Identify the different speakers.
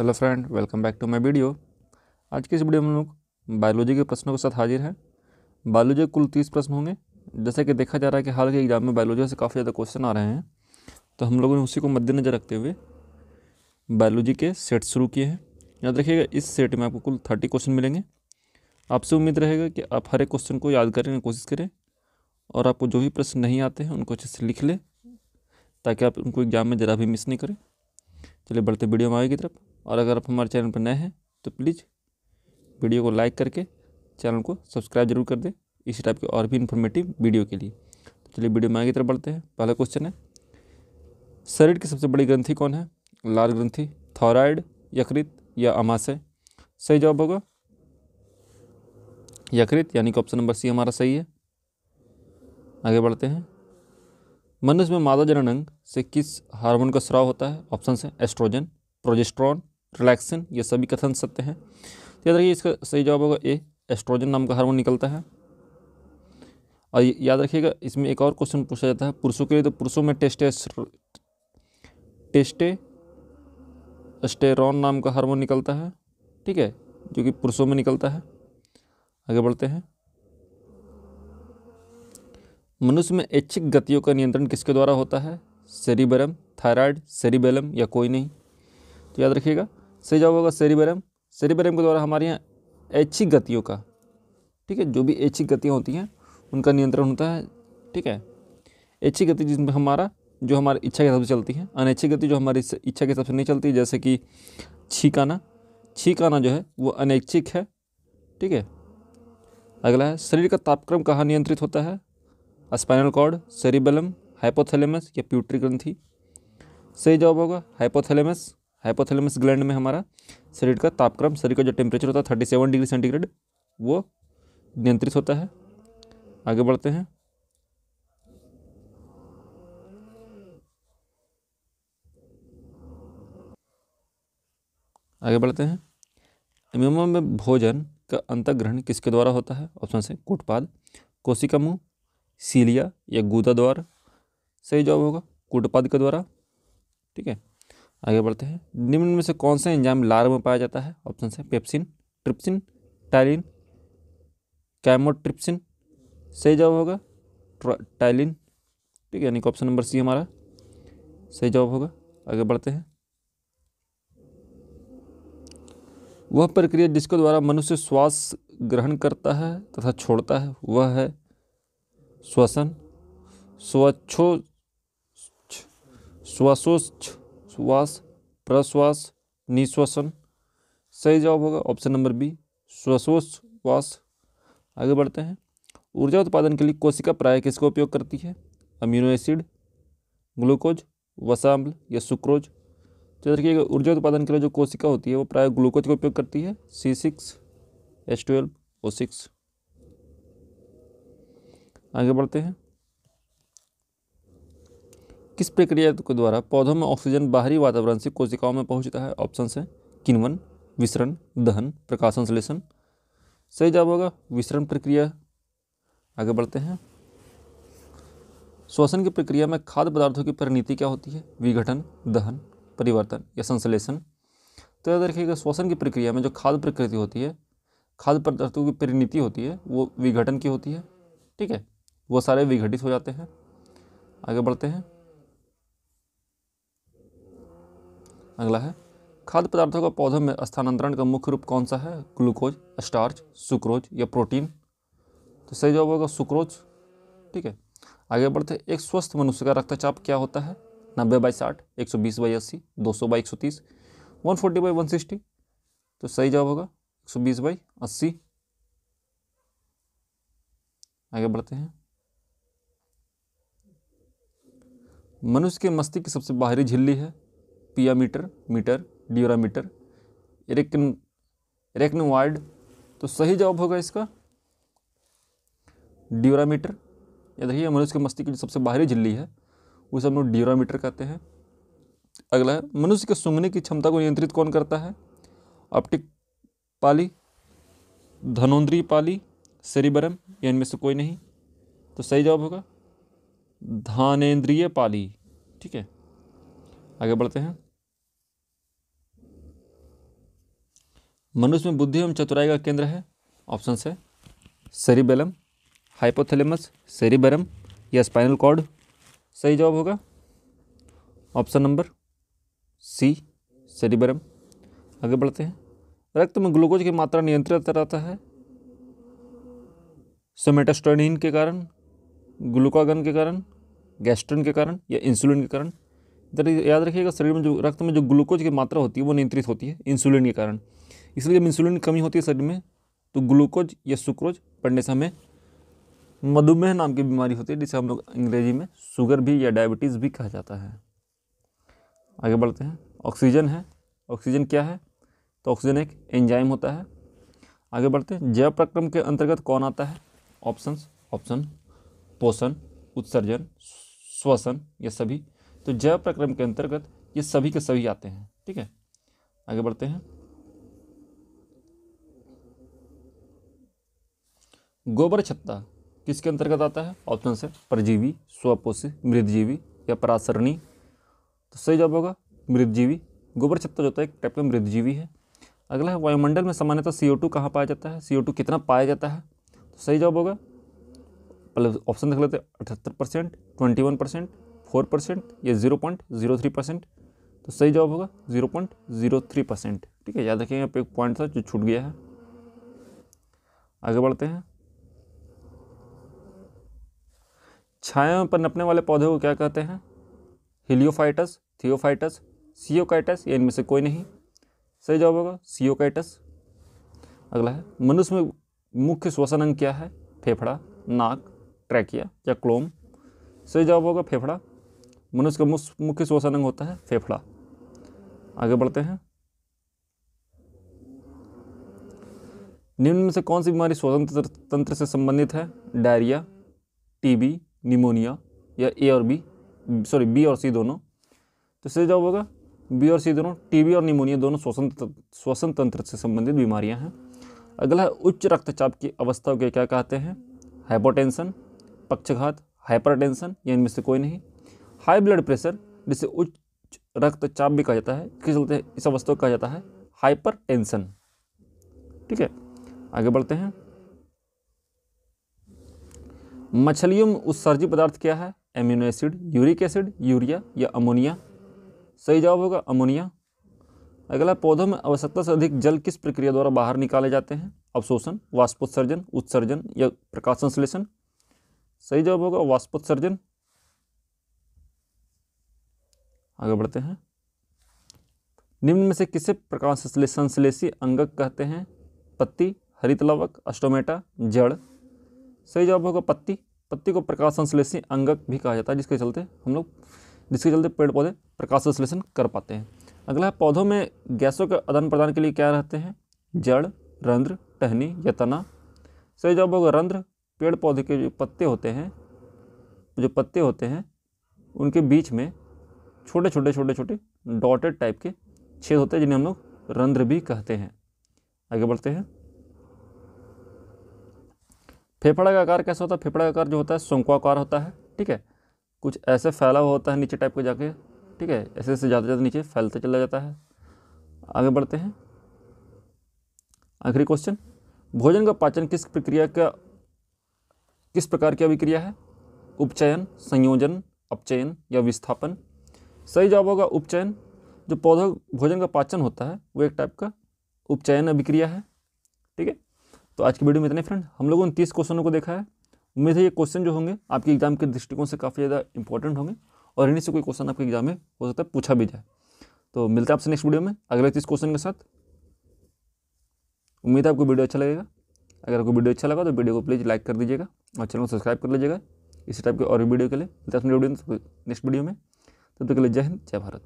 Speaker 1: Hello friend, welcome back to my video. आज की इस वीडियो में हम लोग बायोलॉजी के प्रश्नों के साथ हाजिर हैं। बायोलॉजी कुल तीस प्रश्न होंगे। जैसे कि देखा जा रहा है कि हाल के एग्ज़ाम में बायोलॉजी से काफ़ी ज़्यादा क्वेश्चन आ रहे हैं। तो हम लोगों ने उसी को मद्देनज़र रखते हुए बायोलॉजी के सेट शुरू किए हैं। याद रखिएगा, इस सेट में आपको कुल थर्टी क्वेश्चन मिलेंगे। आपसे उम्मीद रहेगा कि आप हर एक क्वेश्चन को याद करने की कोशिश करें और आपको जो भी प्रश्न नहीं आते हैं, उनको अच्छे से लिख लें, ताकि आप उनको एग्ज़ाम में ज़रा भी मिस नहीं करें। चलिए बढ़ते वीडियो में आगे की तरफ़। और अगर आप हमारे चैनल पर नए हैं तो प्लीज़ वीडियो को लाइक करके चैनल को सब्सक्राइब ज़रूर कर दें इसी टाइप के और भी इन्फॉर्मेटिव वीडियो के लिए। तो चलिए वीडियो में आगे तरफ़ बढ़ते हैं। पहला क्वेश्चन है, शरीर की सबसे बड़ी ग्रंथि कौन है? लाल ग्रंथि, थायराइड, यकृत या अमाशय? सही जवाब होगा, यकृत, यानी कि ऑप्शन नंबर सी हमारा सही है। आगे बढ़ते हैं। मनुष्य में मादा जनन अंग से किस हार्मोन का स्राव होता है? ऑप्शन है एस्ट्रोजन, प्रोजेस्ट्रॉन रिलैक्सिन ये सभी कथन सत्य हैं। तो याद रखिए, इसका सही जवाब होगा ए एस्ट्रोजन नाम का हार्मोन निकलता है। और याद रखिएगा, इसमें एक और क्वेश्चन पूछा जाता है, पुरुषों के लिए तो पुरुषों में टेस्टे टेस्टे स्टेरॉन नाम का हार्मोन निकलता है, ठीक है, जो कि पुरुषों में निकलता है। आगे बढ़ते हैं। मनुष्य में ऐच्छिक गतियों का नियंत्रण किसके द्वारा होता है? सेरिबरम थायराइड सेरिबेलम या कोई नहीं। तो याद रखिएगा सही जवाब होगा सेरिबेरम। सेरिबेरम के द्वारा हमारे यहाँ ऐच्छिक गतियों का, ठीक है, जो भी ऐच्छिक गतियाँ होती हैं, उनका नियंत्रण होता है, ठीक है। ऐच्छिक गति जिसमें हमारा, जो हमारी इच्छा के हिसाब से चलती है, अनैच्छिक गति जो हमारी इच्छा के हिसाब से नहीं चलती, जैसे कि छीक आना छीक आना जो है, वो अनैच्छिक है, ठीक है। अगला है, शरीर का तापक्रम कहाँ नियंत्रित होता है? स्पाइनल कॉर्ड, सेरिबेलम, हाइपोथैलेमस या प्यूट्री ग्रंथि। सही जवाब होगा, हाइपोथैलेमस। हाइपोथैलेमस ग्लैंड में हमारा शरीर का तापक्रम, शरीर का जो टेम्परेचर होता है थर्टी सेवन डिग्री सेंटीग्रेड वो नियंत्रित होता है। आगे बढ़ते हैं। आगे बढ़ते हैं। अमीमा में भोजन का अंतग्रहण किसके द्वारा होता है? ऑप्शन से कूटपाद। कोशिका मुँह, सीलिया या गुदा द्वारा। सही जवाब होगा, कूटपाद के द्वारा। ठीक है। आगे बढ़ते हैं। निम्न में से कौन सा एंजाइम लार में पाया जाता है? ऑप्शन है पेप्सिन ट्रिप्सिन टाइलिन कैमोट्रिप्सिन सही जवाब होगा टाइलिन ठीक है, यानी कि ऑप्शन नंबर सी हमारा। सही जवाब होगा। आगे बढ़ते हैं। वह प्रक्रिया जिसके द्वारा मनुष्य श्वास ग्रहण करता है तथा छोड़ता है, वह है श्वसन। स्वच्छो श्वासोच्छ। श्वास प्रश्वास निश्वसन। सही जवाब होगा ऑप्शन नंबर बी श्वासोश्वास आगे बढ़ते हैं। ऊर्जा उत्पादन के लिए कोशिका प्राय किसका उपयोग करती है? अमीनो एसिड, ग्लूकोज, वसाम्ल या सुक्रोज। तो देखिएगा ऊर्जा उत्पादन के लिए जो कोशिका होती है, वो प्राय ग्लूकोज का उपयोग करती है। C six H twelve O six आगे बढ़ते हैं। किस प्रक्रिया के द्वारा पौधों में ऑक्सीजन बाहरी वातावरण से कोशिकाओं में पहुँचता है? ऑप्शन है किन्वन विसरण, दहन प्रकाश संश्लेषण। सही जवाब होगा, विसरण प्रक्रिया। आगे बढ़ते हैं। श्वसन की प्रक्रिया में खाद्य पदार्थों की परिणति क्या होती है? विघटन, दहन, परिवर्तन या संश्लेषण। तो याद रखिएगा, श्वसन की प्रक्रिया में जो खाद्य प्रकृति होती है, खाद्य पदार्थों की परिणति होती है, वो विघटन की होती है, ठीक है? वो सारे विघटित हो जाते हैं। आगे बढ़ते हैं। अगला है, खाद्य पदार्थों का पौधों में स्थानांतरण का मुख्य रूप कौन सा है? ग्लूकोज, स्टार्च, सुक्रोज या प्रोटीन। तो सही जवाब होगा सुक्रोज। ठीक है, आगे बढ़ते एक स्वस्थ मनुष्य का रक्तचाप क्या होता है? नब्बे बाई साठ, एक सौ बीस बाई अस्सी, दो सौ बाई एक सौ तीस, one forty by one sixty. तो सही जवाब होगा एक सौ बीस बाई अस्सी। आगे बढ़ते हैं। मनुष्य के मस्तिष्क की सबसे बाहरी झिल्ली है पियामीटर मीटर ड्यूरामीटर इरेक्न इरेक्नोवाइड तो सही जवाब होगा इसका। ड्यूरामीटर याद रखिए मनुष्य के मस्तिष्क की सबसे बाहरी झिल्ली है, उसे हम लोग ड्यूरामीटर कहते हैं। अगला है, मनुष्य के सूंघने की क्षमता को नियंत्रित कौन करता है? ऑप्टिक पाली धनोन्द्री पाली, सेरिबरम, या इनमें से कोई नहीं। तो सही जवाब होगा धानेन्द्रिय पाली, ठीक है। आगे बढ़ते हैं। मनुष्य में बुद्धि एवं चतुराई का केंद्र है। ऑप्शन से सेरिबेलम हाइपोथैलेमस सेरिबेरम या स्पाइनल कॉर्ड सही जवाब होगा? ऑप्शन नंबर सी सेरिबेरम आगे बढ़ते हैं। रक्त में ग्लूकोज की मात्रा नियंत्रित रहता है। सोमेटास्टोनिन के कारण ग्लूकागन के कारण गैस्ट्रिन के कारण या इंसुलिन के कारण। याद रखिएगा, शरीर में जो, रक्त में जो ग्लूकोज की मात्रा होती है, वो नियंत्रित होती है इंसुलिन के कारण। इसलिए जब इंसुलिन की कमी होती है शरीर में तो ग्लूकोज या सुक्रोज पड़ने से हमें मधुमेह नाम की बीमारी होती है, जिसे हम लोग अंग्रेज़ी में शुगर भी या डायबिटीज़ भी कहा जाता है। आगे बढ़ते हैं। ऑक्सीजन है। ऑक्सीजन क्या है? तो ऑक्सीजन एक एंजाइम होता है। आगे बढ़ते हैं। जैव प्रक्रम के अंतर्गत कौन आता है? ऑप्शन ऑप्शन पोषण, उत्सर्जन, श्वसन, ये सभी। तो जैव प्रक्रम के अंतर्गत ये सभी के सभी आते हैं। ठीक है? आगे बढ़ते हैं। गोबर छत्ता किसके अंतर्गत आता है? ऑप्शन से परजीवी, स्वपोषी मृदजीवी या परासरणी तो सही जवाब होगा, मृतजीवी। गोबर छत्ता जो होता है, एक टाइप का मृदजीवी है। अगला है, वायुमंडल में सामान्यतः सी ओ टू कहाँ पाया जाता है? सी ओ टू कितना पाया जाता है? तो सही जवाब होगा, पहले ऑप्शन देख लेते हैं, अठहत्तर percent twenty one percent four percent या zero point zero three percent. तो सही जवाब होगा zero point zero three percent. ठीक है, याद रखिए, यहाँ पे एक पॉइंट था जो छूट गया है। आगे बढ़ते हैं। छाया पर नपने वाले पौधे को क्या कहते हैं? हिलियोफाइटस थियोफाइटस सियोकाइटस या इनमें से कोई नहीं। सही जवाब होगा सियोकाइटस अगला है, मनुष्य में मुख्य श्वसन अंग क्या है? फेफड़ा, नाक ट्रैकिया या क्लोम सही जवाब होगा, फेफड़ा। मनुष्य का मुख्य श्वसन अंग होता है फेफड़ा। आगे बढ़ते हैं। निम्न में से कौन सी बीमारी श्वसन तंत्र से संबंधित है? डायरिया टीबी निमोनिया या ए और बी सॉरी बी और सी दोनों। तो इससे जवाब होगा? बी और सी दोनों टीबी और निमोनिया दोनों श्वसन श्वसन तंत्र से संबंधित बीमारियाँ हैं। अगला है उच्च रक्तचाप की अवस्था के क्या कहते हैं? हाइपोटेंशन पक्षघात हाइपरटेंशन या इनमें से कोई नहीं। हाई ब्लड प्रेशर जिसे उच्च रक्तचाप भी कहा जाता है, किस चलते इस अवस्था को कहा जाता है? हाइपर ठीक है, आगे बढ़ते हैं। मछलियों में उत्सर्जी पदार्थ क्या है? Amino acid uric acid urea या अमोनिया सही जवाब होगा अमोनिया अगला, पौधों में आवश्यकता से अधिक जल किस प्रक्रिया द्वारा बाहर निकाले जाते हैं? अवशोषण, वाष्पोत्सर्जन, उत्सर्जन या प्रकाश संश्लेषण। सही जवाब होगा वाष्पोत्सर्जन। आगे बढ़ते हैं। निम्न में से किसे प्रकाश संश्लेषी अंगक कहते हैं? पत्ती, हरित लवक अस्टोमेटा जड़ सही जवाब होगा पत्ती। पत्ती को प्रकाश संश्लेषी अंगक भी कहा जाता है, जिसके चलते हम लोग, जिसके चलते पेड़ पौधे प्रकाश संश्लेषण कर पाते हैं। अगला है, पौधों में गैसों के आदान प्रदान के लिए क्या रहते हैं? जड़, रंध्र, टहनी या तना सही जवाब होगा रंध्र। पेड़ पौधे के जो पत्ते होते हैं, जो पत्ते होते हैं, उनके बीच में छोटे छोटे छोटे छोटे डॉटेड टाइप के छेद होते हैं, जिन्हें हम लोग रंध्र भी कहते हैं। आगे बढ़ते हैं। फेफड़ा का आकार कैसा होता है? फेफड़ा का आकार जो होता है शंकुआकार होता है, ठीक है? कुछ ऐसे फैला हुआ होता है नीचे टाइप के जाके, ठीक है? ऐसे ऐसे ज़्यादा ज़्यादा नीचे फैलते चला जाता है। आगे बढ़ते हैं। आखिरी क्वेश्चन भोजन का पाचन किस प्रक्रिया का, किस प्रकार की अभिक्रिया है? उपचयन, संयोजन, अपचयन या विस्थापन। सही जवाब होगा उपचयन। जो पौधा, भोजन का पाचन होता है, वो एक टाइप का उपचयन अभिक्रिया है। तो आज की वीडियो में इतने फ्रेंड हम लोगों ने तीस क्वेश्चनों को देखा है। उम्मीद है ये क्वेश्चन जो होंगे, आपके एग्ज़ाम के दृष्टिकोण से काफ़ी ज़्यादा इंपॉर्टेंट होंगे और इन्हीं से कोई क्वेश्चन आपके एग्ज़ाम में हो सकता है, पूछा भी जाए। तो मिलते हैं आपसे नेक्स्ट वीडियो में, अगले तीस क्वेश्चन के साथ। उम्मीद है आपको वीडियो अच्छा लगेगा। अगर आपको वीडियो अच्छा लगा तो वीडियो को प्लीज़ लाइक कर दीजिएगा और चैनल को सब्सक्राइब कर लीजिएगा। इसी टाइप के और वीडियो के लिए, मिलते हैं नेक्स्ट वीडियो में। तब तक के लिए जय हिंद, जय भारत।